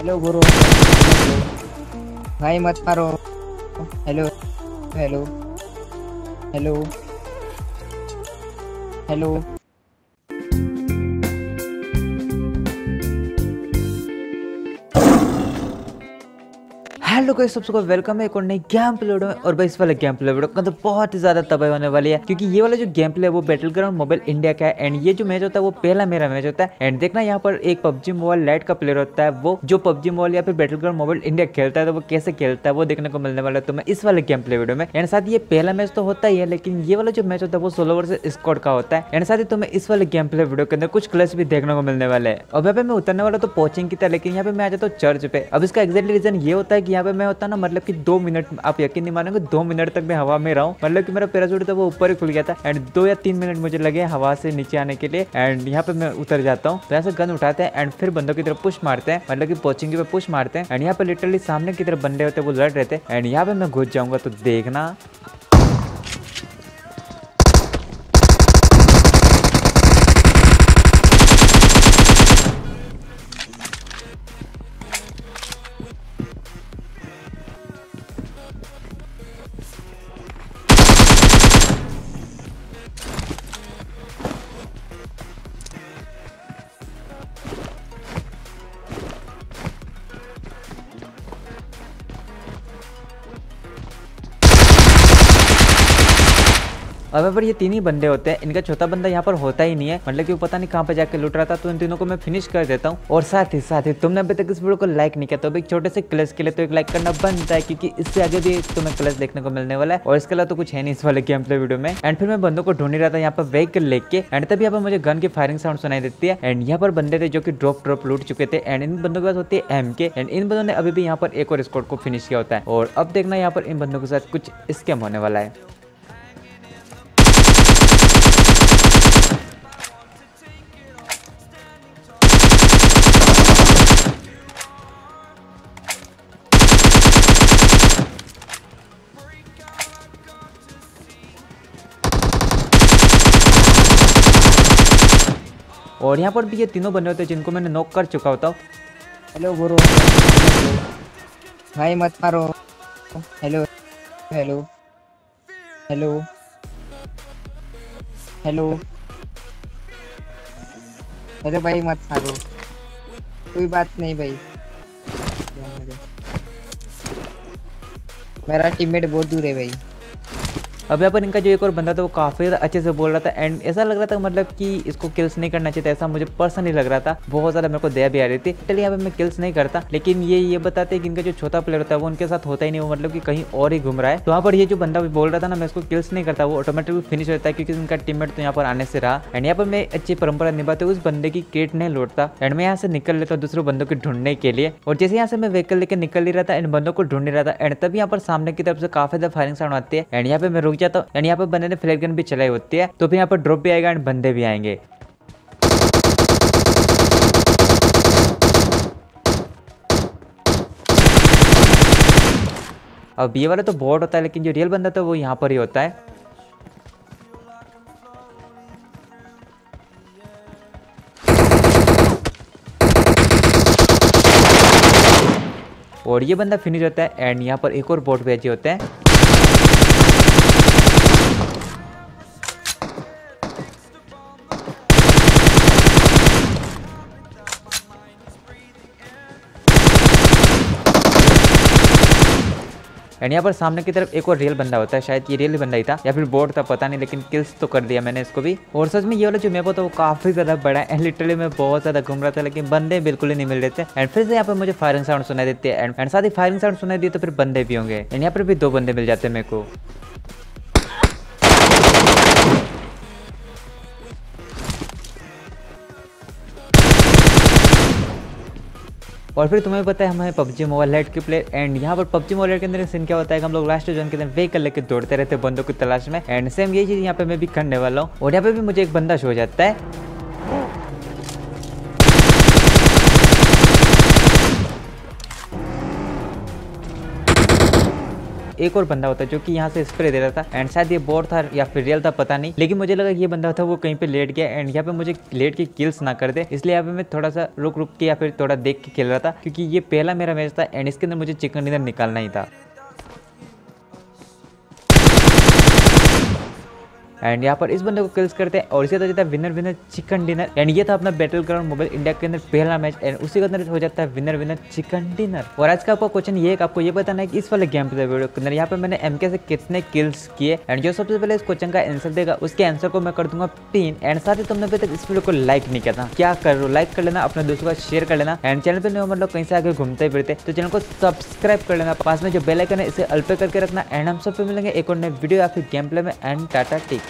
Hello गुरु भाई मत मारो hello hello hello hello hello guys सबको वेलकम है एक और नई गेम प्ले वीडियो में। और भाई इस वाले गेम प्ले वीडियो का तो बहुत ही ज़्यादा तबाही होने वाली है, क्योंकि ये वाला जो गेम प्ले है वो बैटल ग्राउंड मोबाइल इंडिया का है। एंड ये जो मैच होता है वो पहला मेरा मैच होता है। एंड देखना यहाँ पर एक पबजी मोबाइल लाइट का प्लेयर होता है। वो जो पबजी मोबाइल या फिर बैटल ग्राउंड मोबाइल इंडिया खेलता है तो वो कैसे खेलता है, वो देखने को मिलने वाला है। तो मैं इस वाले गेम प्ले वीडियो में। एंड साथ ये पहला मैच तो होता ही है, लेकिन ये वाला जो मैच होता है वो सोलो वर्सेस स्क्वाड का होता है। एंड साथ ही तुम्हें इस वाले गेम प्ले वीडियो के अंदर कुछ क्लच भी देखने को मिलने वाले हैं। अब यहाँ पे मैं उतरने वाला तो पहुंचिंग की था लेकिन यहाँ पे मैं आ जाता हूँ चर्च पे। अब इसका एक्जेक्टली रीजन ये होता है कि यहाँ पे मैं होता ना मतलब कि दो मिनट, आप यकीन नहीं मानोगे, दो मिनट तक मैं हवा में रहा हूँ। मतलब कि मेरा पैराशूट था, वो ऊपर ही खुल गया था। एंड दो या तीन मिनट मुझे लगे हवा से नीचे आने के लिए। एंड यहाँ पे मैं उतर जाता हूँ तो यहाँ गन उठाते हैं एंड फिर बंदों की तरफ़ पुश मारते हैं। मतलब की पोचिंग पे पुश मारते हैं। एंड यहाँ पे लिटरली सामने की तरफ़ बंदे होते वो लड़ रहे थे। एंड यहाँ पे मैं घुस जाऊँगा तो देखना। अब पर ये तीन ही बंदे होते हैं। इनका छोटा बंदा यहाँ पर होता ही नहीं है। मतलब कि वो पता नहीं कहाँ पे जाकर लुट रहा था तो इन तीनों को मैं फिनिश कर देता हूँ। और साथ ही साथ ही, तुमने अभी तक इस वीडियो को लाइक नहीं किया तो अभी एक छोटे से क्लस के लिए तो एक लाइक करना बनता है, क्योंकि इससे आगे भी तुम्हें क्लच देखने को मिलने वाला है। और इसके अलावा तो कुछ है नहीं इस वाले गेम प्ले वीडियो में। एंड फिर मैं बंदों को ढूंढ रहा था यहाँ पर व्हीकल लेके। एंड तभी यहाँ पर मुझे गन की फायरिंग साउंड सुनाई देती है। एंड यहाँ पर बंदे थे जो कि ड्रॉप ड्रॉप लूट चुके थे। एंड इन बंदों के पास होती है एम के एंड इन बंदों ने अभी भी यहाँ पर एक और स्कॉट को फिनिश किया होता है। और अब देखना यहाँ पर इन बंदों के साथ कुछ स्कैम होने वाला है। और यहाँ पर भी ये तीनों बने होते हैं जिनको मैंने नॉक कर चुका होता हेलो गुरु। भाई मत मारो। Hello hello hello hello hello भाई मत मारो। कोई बात नहीं भाई। मेरा टीममेट बहुत दूर है भाई। अब यहाँ पर इनका जो एक और बंदा था वो काफ़ी ज़्यादा अच्छे से बोल रहा था एंड ऐसा लग रहा था मतलब कि इसको किल्स नहीं करना चाहिए ऐसा मुझे पर्सनली लग रहा था। बहुत ज़्यादा मेरे को दया भी आ रही थी। चलिए यहाँ पे मैं किल्स नहीं करता, लेकिन ये ये बताते कि इनका जो छोटा प्लेयर होता है, वो उनके साथ होता ही नहीं, वो मतलब कि कहीं और ही घूम रहा है। तो वहाँ पर ये जो बंदा बोल रहा था ना, मैं इसको किल्स नहीं करता, वो ऑटोमेटिकली फिनिश होता है क्योंकि उनका टीममेट तो यहाँ पर आने से रहा। एंड यहाँ पर मैं अच्छी परंपरा निभाते उस बंदे की केट नहीं लौटता। एंड मैं यहाँ से निकल लेता हूँ दूसरे बंदों को ढूँढने के लिए। और जैसे यहाँ से मैं व्हीकल लेकर निकल ही रहा था इन बंदों को ढूंढ रहा था एंड तभी यहाँ पर सामने की तरफ़ से काफ़ी ज़्यादा फायरिंग साउंड आती है। एंड यहाँ पे मैं रुक जाता हूँ एंड यहाँ पे बंदे ने फ्लेयर गन भी चलाई होती है तो फिर यहाँ पर ड्रॉप भी आएगा एंड बंदे भी आएँगे। अब ये वाला तो बॉट होता है, लेकिन जो रियल बंदा था वो यहाँ पर ही होता है। और ये बंदा फिनिश होता है एंड यहाँ पर एक और बॉट भेजे होते हैं। एंड यहाँ पर सामने की तरफ़ एक और रियल बंदा होता है, शायद ये रियल बंदा ही था, या फिर बोर्ड था, पता नहीं, लेकिन किल्स तो कर दिया मैंने इसको भी। और सच में ये वाला जो मैप होता है, वो काफ़ी ज़्यादा बड़ा है। एंड लिटरली मैं बहुत ज़्यादा घूम रहा था, लेकिन बंदे बिल्कुल ही नहीं मिल रहे थे। एंड फिर से यहाँ पर मुझे फायरिंग साउंड सुनाई देते हैं। एंड साथ ही फायरिंग साउंड सुनाई दी तो फिर बंदे भी होंगे। एंड यहाँ पर भी दो बंदे मिल जाते हैं मेरे को। और फिर तुम्हें पता है, हमें पबजी मोबाइल लाइट की प्लेयर एंड यहाँ पर पबजी मोबाइल के अंदर सीन क्या होता है कि हम लोग लास्ट जोन के अंदर व्हीकल लेकर दौड़ते रहते हैं बंदों की तलाश में। एंड सेम यही चीज़ यहाँ पे मैं भी करने वाला हूँ। और यहाँ पे भी मुझे एक बंदा शो हो जाता है। एक और बंदा होता जो कि यहाँ से स्प्रे दे रहा था। एंड शायद ये बोर्ड था या फिर रियल था, पता नहीं। लेकिन मुझे लगा ये बंदा था, वो कहीं पे लेट गया। एंड यहाँ पे मुझे लेट के किल्स ना कर दे। इसलिए यहाँ पे मैं थोड़ा सा रुक रुक के या फिर थोड़ा देख के खेल रहा था, क्योंकि ये पहला मेरा मैच था। एंड इसके अंदर मुझे चिकन डिनर निकालना ही था। एंड यहाँ पर इस बंदे को किल्स करते हैं और इसी तरह जाता है winner winner chicken dinner and ये था अपना बैटल ग्राउंड मोबाइल इंडिया के अंदर पहला मैच एंड उसी के अंदर हो जाता है विनर विनर चिकन डिनर और आज का आपका क्वेश्चन ये आपको ये बताना है कि इस वाले गेम प्ले वीडियो के अंदर यहाँ पे मैंने एम से कितने किल्स किए? एंड जो सबसे पहले इस क्वेश्चन का आंसर देगा, उसके आंसर को मैं कर दूँगा पिन एंड साथ ही तुमने अभी तक इस वीडियो को लाइक नहीं किया था. क्या कर लाइक कर लेना, अपने दोस्तों का शेयर कर लेना. एंड चैनल पर मतलब कहीं से आगे घूमते फिरते तो चैनल को सब्सक्राइब कर लेना. पास में जो बेल आइकन है, इसे अल्पे करके रखना. एंड हम सब मिलेंगे एक और नए वीडियो या फिर गेम प्ले में. And tata take